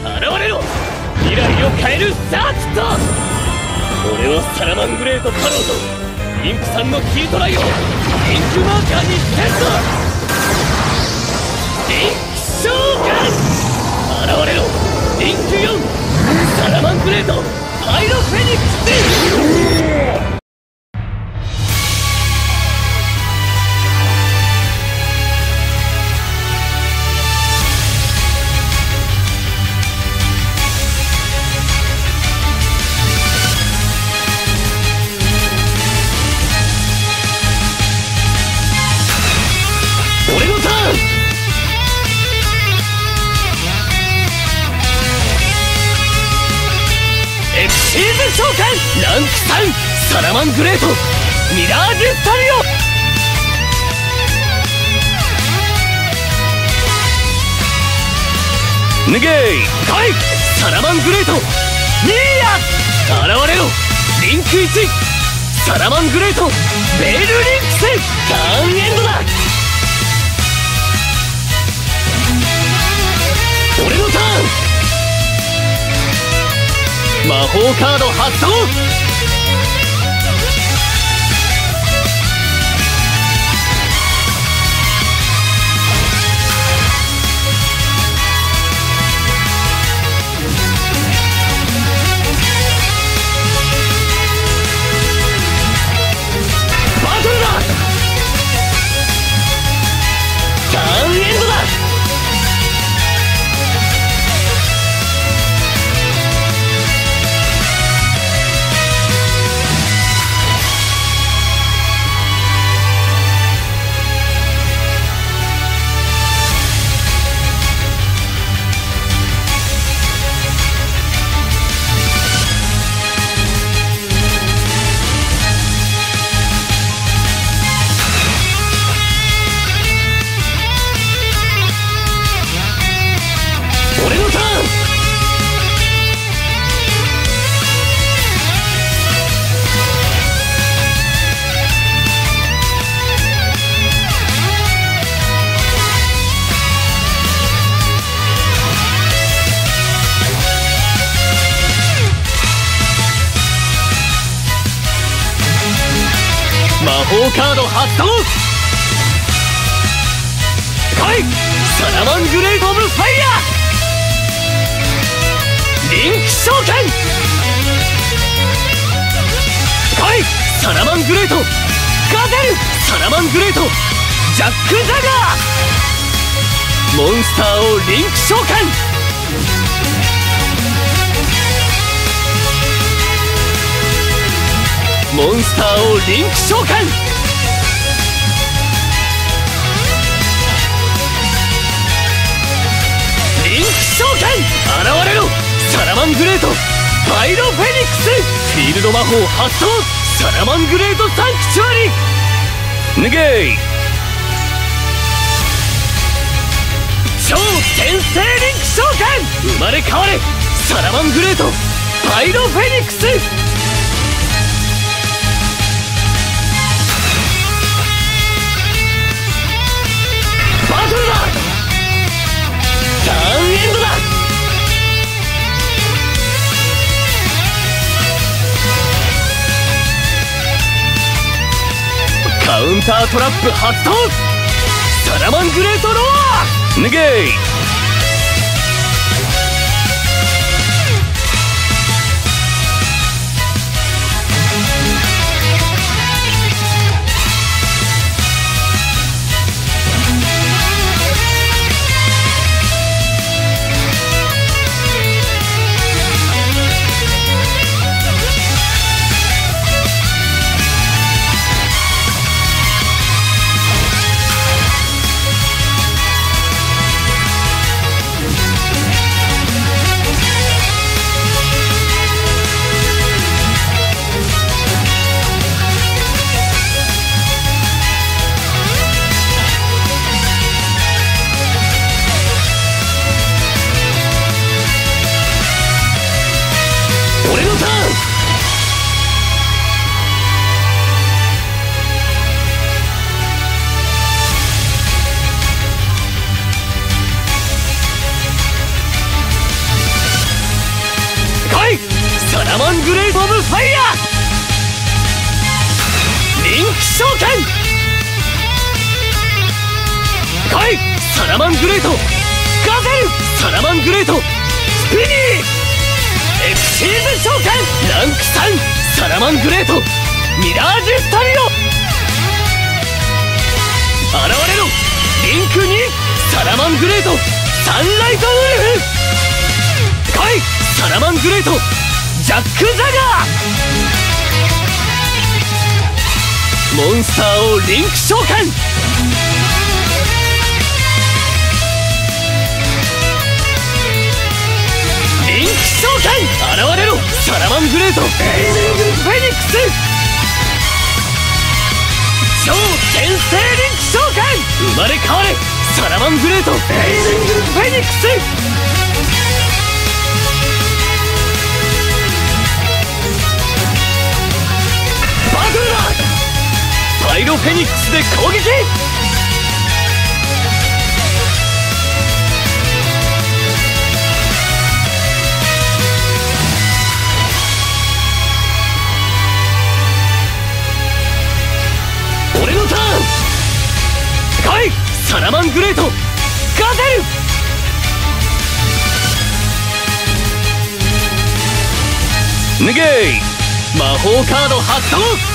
現れろ未来を変えるサーキット俺はサラマングレートパローとインプさんのキートライをリンクマーカーにセットリンク召喚現れろリンク4サラマングレートパイロフェニックス召喚ランク3サラマングレートミラージュスタリオ。脱げい来いサラマングレート。ミーヤ現れろリンク1サラマングレート。ベルリンクスターンエンドだ。俺のターン。魔法カード発動カード発動来いサラマングレート・オブ・ファイヤーリンク召喚来いサラマングレートガゼルサラマングレートジャック・ジャガーモンスターをリンク召喚。モンスターをリンク召喚。召喚現れろサラマングレートパイロフェニックスフィールド魔法発動サラマングレートサンクチュアリ脱げい超転生リンク召喚！生まれ変われサラマングレートパイロフェニックスカウンタートラップ発動。サラマングレートロア脱げーリンク召喚来いサラマングレート。ガゼルサラマングレート。スピニー。エクシーズ召喚ランク3サラマングレート。ミラージュスタリオ。現れろ。リンク2サラマングレート。サンライトウルフ。来いサラマングレート。ジャック・ジャガー。モンスターをリンク召喚。リンク召喚。現れろ。サラマングレート。レイジング・フェニックス。超転生リンク召喚。生まれ変われ。サラマングレート。レイミング・フェニックス。イロフェニックスで攻撃！俺のターン！来い！サラマングレート！ガゼル脱げ！い魔法カード発動！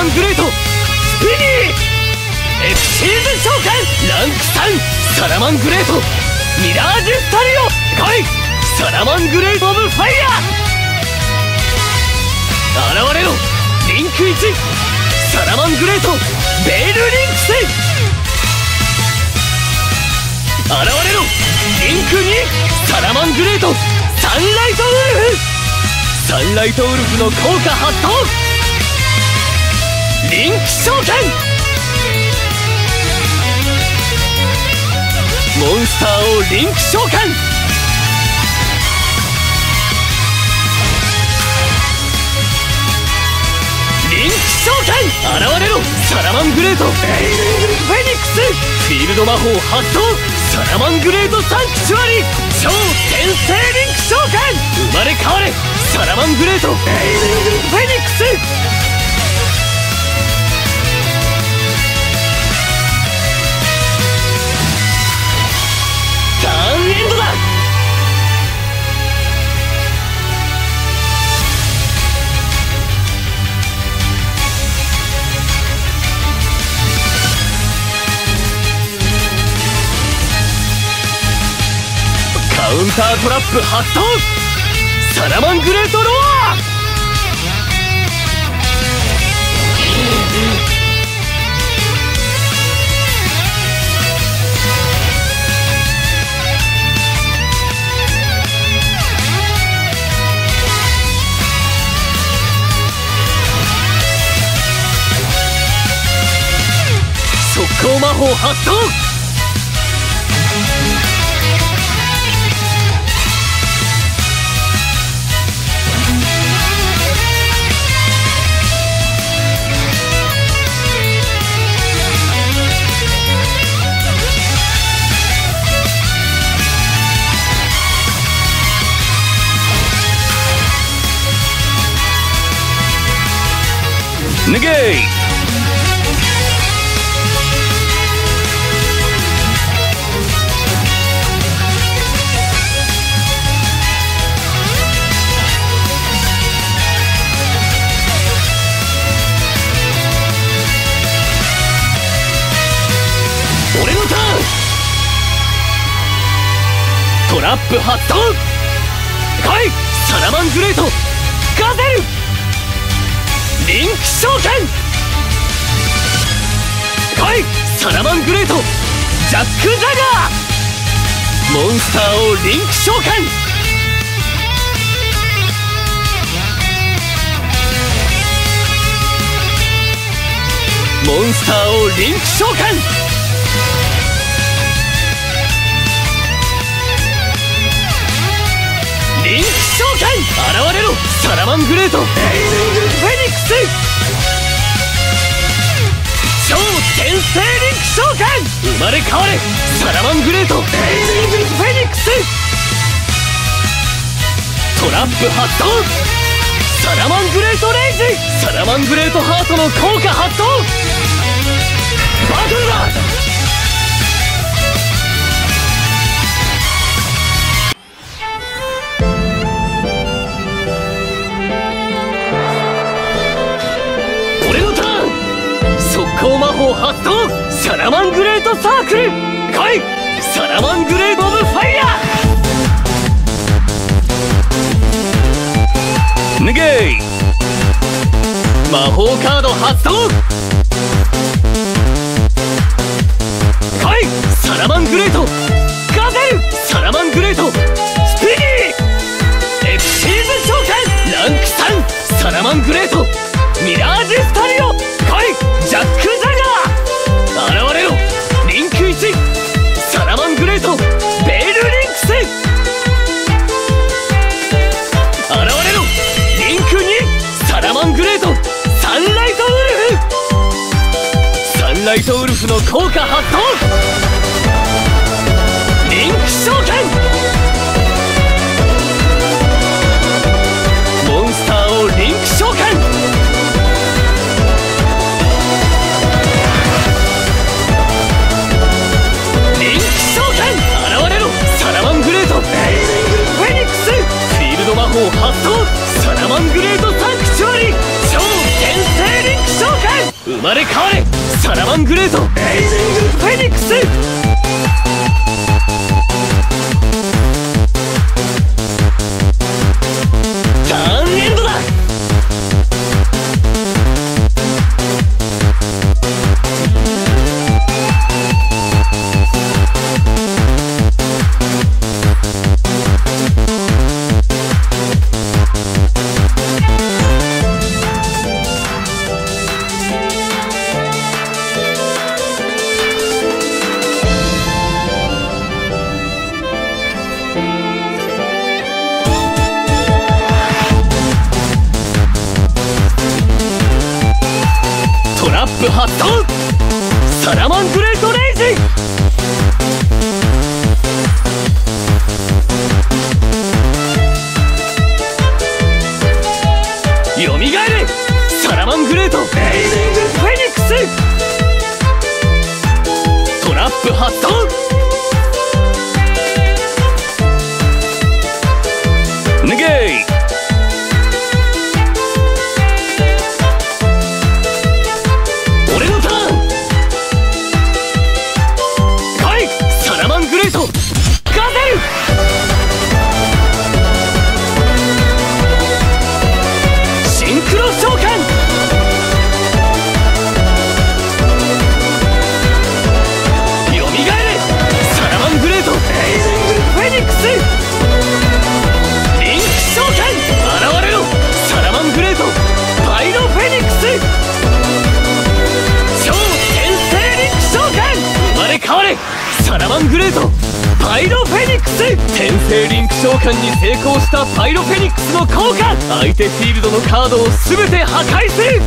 マングレートスピニーエクシーズ召喚ランク3サラマングレートミラージュスタリオ来いサラマングレート・オブ・ファイヤー。現れろリンク1サラマングレートベイルリンクス現れろリンク2サラマングレートサンライトウルフ。サンライトウルフの効果発動。リンク召喚モンスターをリンク召喚リンク召喚現れろ。サラマングレート・フェニックス。フィールド魔法発動。サラマングレート・サンクチュアリ超転生リンク召喚生まれ変われ。サラマングレート・フェニックス。ウンタートラップ発動サラマングレートロア速攻魔法発動脱げい俺のターントラップ発動来いサラマングレートガゼルリンク召喚来いサラマングレートジャック・ザガー!モンスターをリンク召喚モンスターをリンク召喚リンク召喚現れろサラマングレート!レイジング・フェニックス!れ変われサラマングレート。レイジングフェニックス。トラップ発動。サラマングレートレイジ。サラマングレートハートの効果発動。バトルだ光魔法発動サラマングレートサークル来いサラマングレード・オブ・ファイヤー！脱げい魔法カード発動！来いサラマングレート！ガゼルサラマングレート！スピーディー！エクシーズ召喚ランク3サラマングレート！効果発動リンク召喚モンスターをリンク召喚リンク召喚現れろサラマングレートフェイリングフェニックスフィールド魔法発動。サラマングレートタンクチュアリ超限定リンク召喚生まれ変われ。ラマングレードエイジングフェニックス。ップ発動サラマングレートレイジ転生リンク召喚に成功したパイロフェニックスの効果相手フィールドのカードを全て破壊する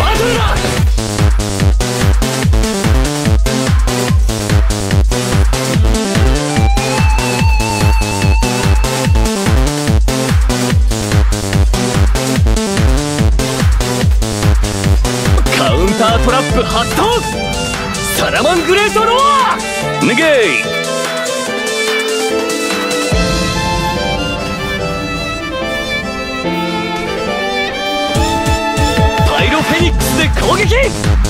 バトルだ！カウンタートラップ発動！サラマングレートロア！脱げス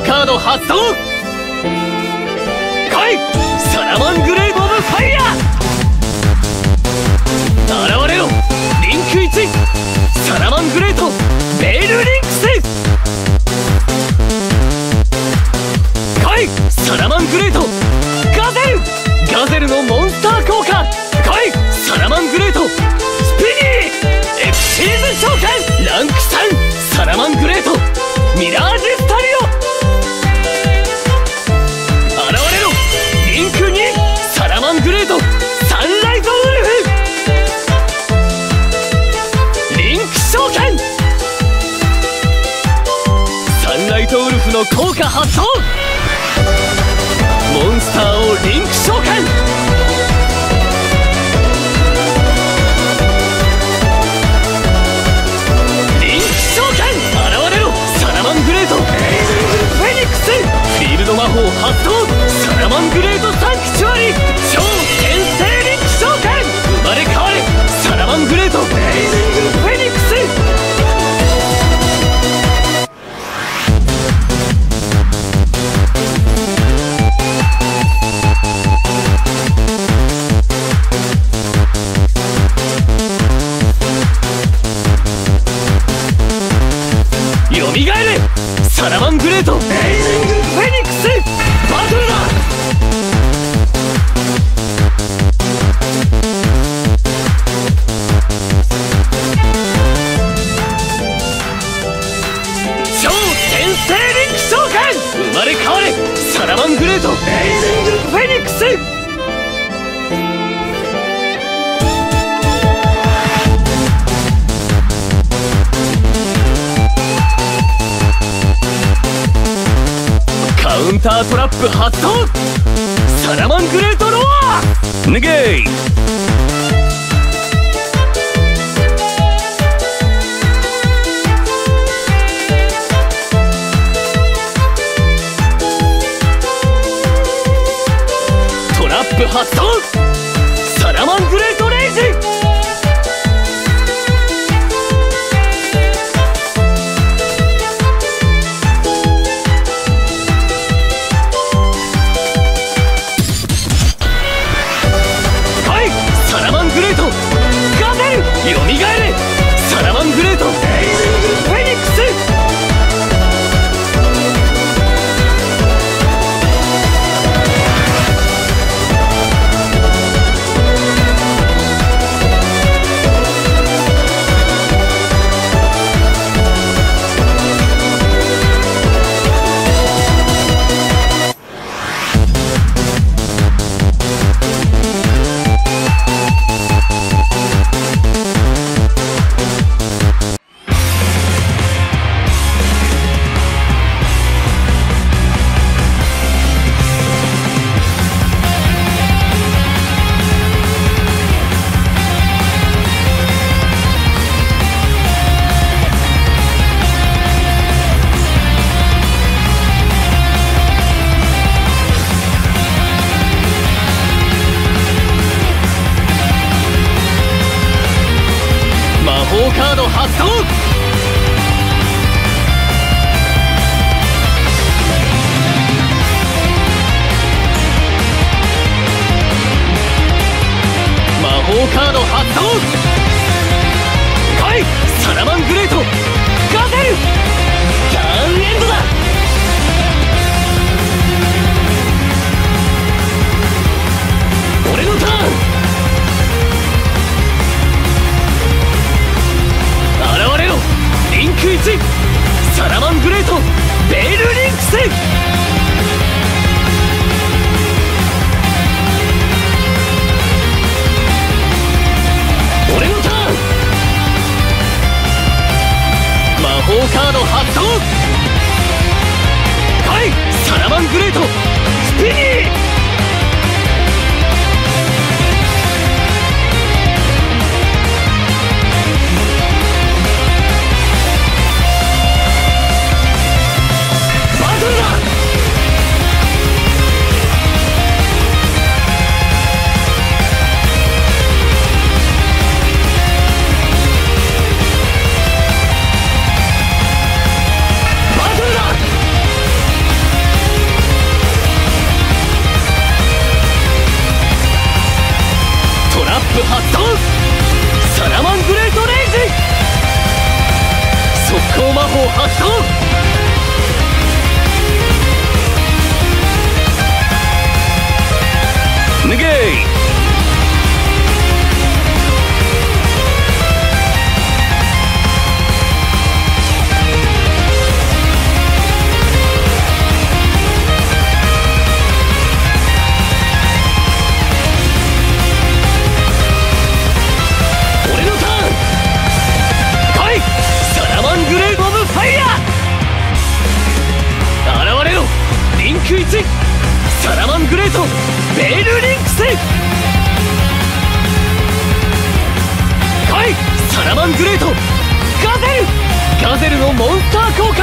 ーカード発動来いサラマングレー・ファイヤー現れろリンク1サラマングレートベイル・リンクス。来いサラマングレート。発動。モンスターをリンクしサラマングレート。エイジングフェニックス。タートラップ発動。サラマングレートロア脱げ。いトラップ発動。サラマングレート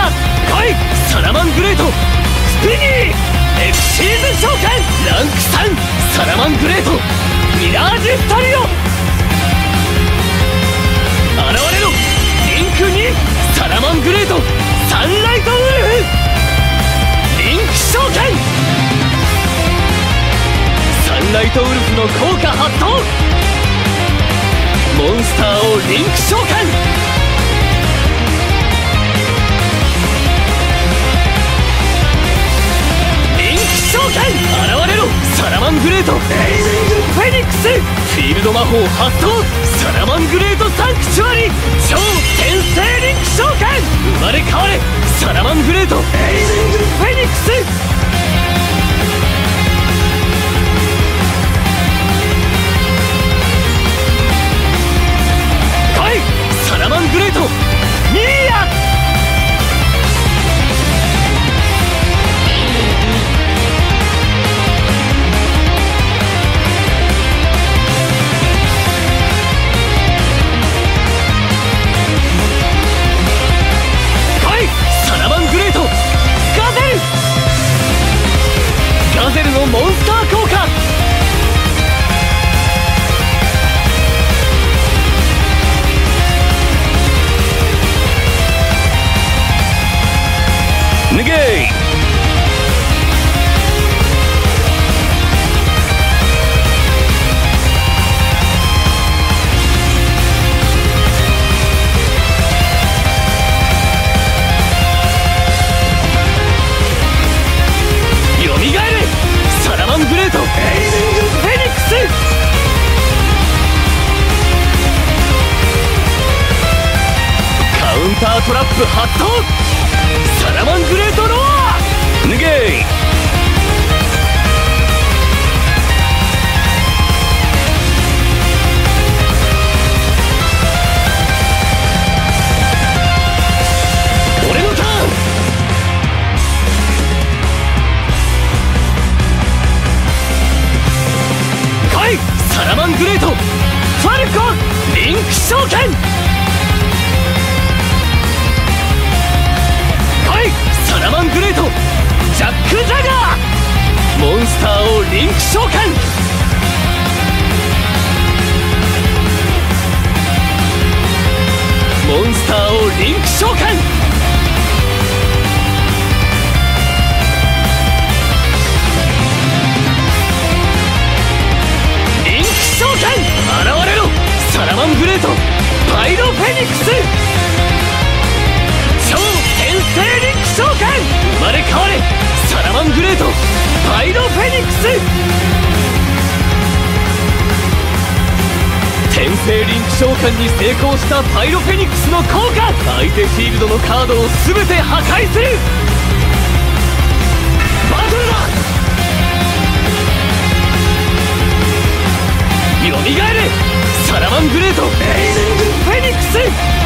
スター効果来いサラマングレートスピニーエクシーズ召喚ランク3サラマングレートミラージュスタリオ。現れろリンク2サラマングレートサンライトウルフ。リンク召喚サンライトウルフの効果発動。モンスターをリンク召喚フィールド魔法発動サラマングレートサンクチュアリ超転生リンク召喚生まれ変われサラマングレートエイミングフェニックスラマングレート召喚に成功したパイロフェニックスの効果。相手フィールドのカードを全て破壊する。バトルだ。よみがえる。サラマングレート。レイジングフェニックス。